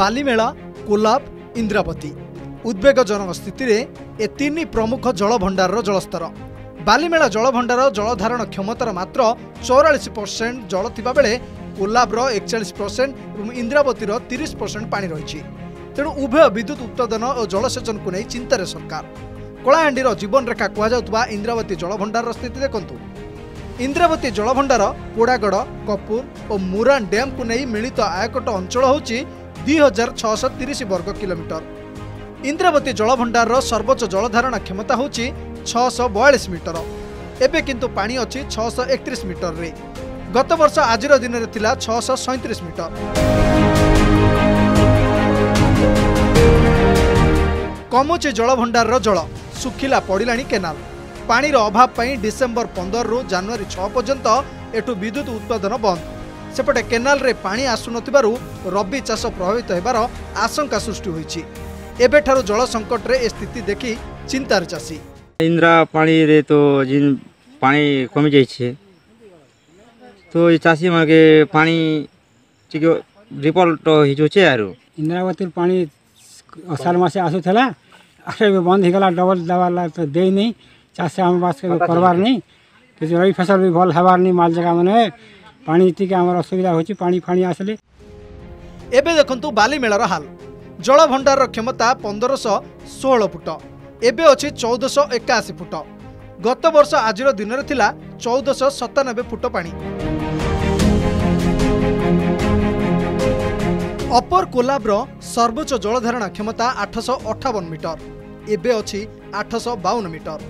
ବାଲିମେଳା କୋଲାବ ଇନ୍ଦ୍ରାବତୀ। ଉଦ୍ବେଗଜନକ ସ୍ଥିତିରେ ଏ ତିନି ପ୍ରମୁଖ ଜଳଭଣ୍ଡାରର ଜଳସ୍ତର। ବାଲିମେଳା ଜଳଭଣ୍ଡାର ଜଳଧାରଣ କ୍ଷମତାର ମାତ୍ର ଚଉରାଳିଶ ପରସେଣ୍ଟ ଜଳ ଥିବାବେଳେ କୋଲାବର ଏକଚାଳିଶ ପରସେଣ୍ଟ ଏବଂ ଇନ୍ଦ୍ରାବତୀର ତିରିଶ ପରସେଣ୍ଟ ପାଣି ରହିଛି। ତେଣୁ ଉଭୟ ବିଦ୍ୟୁତ୍ ଉତ୍ପାଦନ ଓ ଜଳସେଚନକୁ ନେଇ ଚିନ୍ତାରେ ସରକାର। କଳାହାଣ୍ଡିର ଜୀବନରେଖା କୁହାଯାଉଥିବା ଇନ୍ଦ୍ରାବତୀ ଜଳଭଣ୍ଡାରର ସ୍ଥିତି ଦେଖନ୍ତୁ। ଇନ୍ଦ୍ରାବତୀ ଜଳଭଣ୍ଡାର ପୋଡ଼ାଗଡ଼ କପୁର ଓ ମୁରାନ୍ ଡ୍ୟାମ୍କୁ ନେଇ ମିଳିତ ଆୟକଟ ଅଞ୍ଚଳ ହେଉଛି ଦୁଇ ହଜାର ଛଅଶହ ତିରିଶ ବର୍ଗ କିଲୋମିଟର। ଇନ୍ଦ୍ରାବତୀ ଜଳଭଣ୍ଡାରର ସର୍ବୋଚ୍ଚ ଜଳଧାରଣ କ୍ଷମତା ହେଉଛି ଛଅଶହ ବୟାଳିଶ ମିଟର। ଏବେ କିନ୍ତୁ ପାଣି ଅଛି ଛଅଶହ ଏକତିରିଶ ମିଟରରେ। ଗତ ବର୍ଷ ଆଜିର ଦିନରେ ଥିଲା ଛଅଶହ ସଇଁତିରିଶ ମିଟର। କମୁଛି ଜଳଭଣ୍ଡାରର ଜଳ। ଶୁଖିଲା ପଡ଼ିଲାଣି କେନାଲ। ପାଣିର ଅଭାବ ପାଇଁ ଡିସେମ୍ବର ପନ୍ଦରରୁ ଜାନୁଆରୀ ଛଅ ପର୍ଯ୍ୟନ୍ତ ଏଠୁ ବିଦ୍ୟୁତ୍ ଉତ୍ପାଦନ ବନ୍ଦ। ସେପଟେ କେନାଲରେ ପାଣି ଆସୁନଥିବାରୁ ରବି ଚାଷ ପ୍ରଭାବିତ ହେବାର ଆଶଙ୍କା ସୃଷ୍ଟି ହୋଇଛି। ଏବେଠାରୁ ଜଳ ସଙ୍କଟରେ ଏ ସ୍ଥିତି ଦେଖି ଚିନ୍ତାରେ ଚାଷୀ। ଇନ୍ଦ୍ରା ପାଣିରେ ତ ଯେନ୍ ପାଣି କମିଯାଇଛି। ତ ଏ ଚାଷୀମାନକେ ପାଣି ଟିକେ ଡିଫଲ୍ଟ ହେଇଯାଉଛେ ଆରୁ। ଇନ୍ଦ୍ରାବତୀର ପାଣି ଅଷାଢ଼ ମାସେ ଆସୁଥିଲା ଆରେ ଏବେ ବନ୍ଦ ହେଇଗଲା ଡବଲ୍ ଦେବାର୍ ଲାଗି ତ ଦେଇନି ଚାଷ ଆମ ବାସକେ କରବାର୍ ନେଇ କିଛି ରବି ଫସଲ ବି ଭଲ ହେବାର୍ ନେଇ ମାଲ ଜାଗା ମାନେ। ପାଣି ଟିକେ ଆମର ଅସୁବିଧା ହେଉଛି ପାଣି ଫାଣି ଆସିଲେ। ଏବେ ଦେଖନ୍ତୁ ବାଲିମେଳାର ହାଲ। ଜଳଭଣ୍ଡାରର କ୍ଷମତା ପନ୍ଦରଶହ ଷୋହଳ ଫୁଟ। ଏବେ ଅଛି ଚଉଦଶହ ଏକାଅଶୀ ଫୁଟ। ଗତ ବର୍ଷ ଆଜିର ଦିନରେ ଥିଲା ଚଉଦଶହ ସତାନବେ ଫୁଟ ପାଣି। ଅପର କୋଲାବର ସର୍ବୋଚ୍ଚ ଜଳଧାରଣ କ୍ଷମତା ଆଠଶହ ଅଠାବନ ମିଟର। ଏବେ ଅଛି ଆଠଶହ ବାଉନ ମିଟର।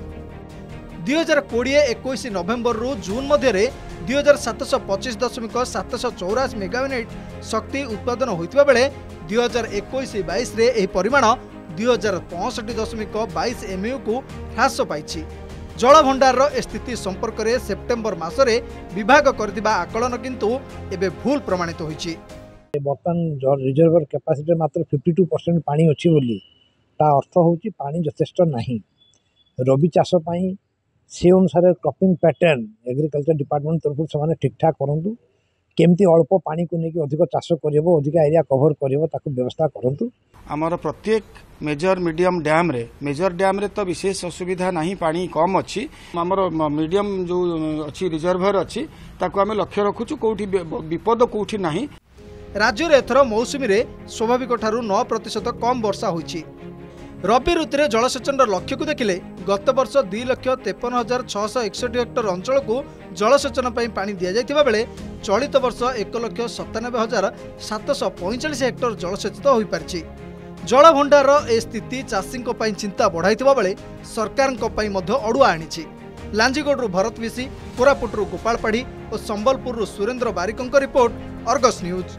ଦୁଇ ହଜାର କୋଡ଼ିଏ ଏକୋଇଶ ନଭେମ୍ବରରୁ ଜୁନ୍ ମଧ୍ୟରେ ଦୁଇ ହଜାର ସାତଶହ ପଚିଶ ଦଶମିକ ସାତଶହ ଚଉରାଅଶୀ ମେଗାୟୁନିଟ୍ ଶକ୍ତି ଉତ୍ପାଦନ ହୋଇଥିବା ବେଳେ ଦୁଇ ହଜାର ଏକୋଇଶ ବାଇଶରେ ଏହି ପରିମାଣ ଦୁଇ ହଜାର ପଞ୍ଚଷଠି ଦଶମିକ ବାଇଶ ଏମ୍ୟୁକୁ ହ୍ରାସ ପାଇଛି। ଜଳଭଣ୍ଡାରର ଏ ସ୍ଥିତି ସମ୍ପର୍କରେ ସେପ୍ଟେମ୍ବର ମାସରେ ବିଭାଗ କରିଥିବା ଆକଳନ କିନ୍ତୁ ଏବେ ଭୁଲ ପ୍ରମାଣିତ ହୋଇଛି। ବର୍ତ୍ତମାନ ରିଜର୍ଭର କ୍ୟାପାସିଟିରେ ମାତ୍ର ଫିଫ୍ଟି ଟୁ ପରସେଣ୍ଟ ପାଣି ଅଛି ବୋଲି ତା ଅର୍ଥ ହେଉଛି ପାଣି ଯଥେଷ୍ଟ ନାହିଁ। ରବି ଚାଷ ପାଇଁ ସେ ଅନୁସାରେ କ୍ରପିଂ ପ୍ୟାଟର୍ନ ଏଗ୍ରିକଲଚର ଡିପାର୍ଟମେଣ୍ଟ ତରଫରୁ ସେମାନେ ଠିକ୍ଠାକ୍ କରନ୍ତୁ। କେମିତି ଅଳ୍ପ ପାଣିକୁ ନେଇକି ଅଧିକ ଚାଷ କରିହେବ ଅଧିକା ଏରିଆ କଭର କରିହେବ ତାକୁ ବ୍ୟବସ୍ଥା କରନ୍ତୁ। ଆମର ପ୍ରତ୍ୟେକ ମେଜର ମିଡ଼ିୟମ ଡ୍ୟାମ୍ରେ ମେଜର ଡ୍ୟାମ୍ରେ ତ ବିଶେଷ ଅସୁବିଧା ନାହିଁ ପାଣି କମ୍ ଅଛି। ଆମର ମିଡ଼ିୟମ ଯେଉଁ ଅଛି ରିଜର୍ଭର ଅଛି ତାକୁ ଆମେ ଲକ୍ଷ୍ୟ ରଖୁଛୁ କେଉଁଠି ବିପଦ କେଉଁଠି ନାହିଁ। ରାଜ୍ୟରେ ଏଥର ମୌସୁମୀରେ ସ୍ୱାଭାବିକଠାରୁ ନଅ ପ୍ରତିଶତ କମ୍ ବର୍ଷା ହୋଇଛି। ରବି ଋତୁରେ ଜଳସେଚନର ଲକ୍ଷ୍ୟକୁ ଦେଖିଲେ ଗତ ବର୍ଷ ଦୁଇ ଲକ୍ଷ ତେପନ ହଜାର ଛଅଶହ ଏକଷଠି ହେକ୍ଟର ଅଞ୍ଚଳକୁ ଜଳସେଚନ ପାଇଁ ପାଣି ଦିଆଯାଇଥିବା ବେଳେ ଚଳିତ ବର୍ଷ ଏକ ଲକ୍ଷ ସତାନବେ ହଜାର ସାତଶହ ପଇଁଚାଳିଶ ହେକ୍ଟର ଜଳସେଚିତ ହୋଇପାରିଛି। ଜଳଭଣ୍ଡାରର ଏ ସ୍ଥିତି ଚାଷୀଙ୍କ ପାଇଁ ଚିନ୍ତା ବଢ଼ାଇଥିବା ବେଳେ ସରକାରଙ୍କ ପାଇଁ ମଧ୍ୟ ଅଡ଼ୁଆ ଆଣିଛି। ଲାଞ୍ଜିଗଡ଼ରୁ ଭରତ ବିଶି କୋରାପୁଟରୁ ଗୋପାଳ ପାଢ଼ୀ ଓ ସମ୍ବଲପୁରରୁ ସୁରେନ୍ଦ୍ର ବାରିକଙ୍କ ରିପୋର୍ଟ ଅର୍ଗସ୍ ନ୍ୟୁଜ୍।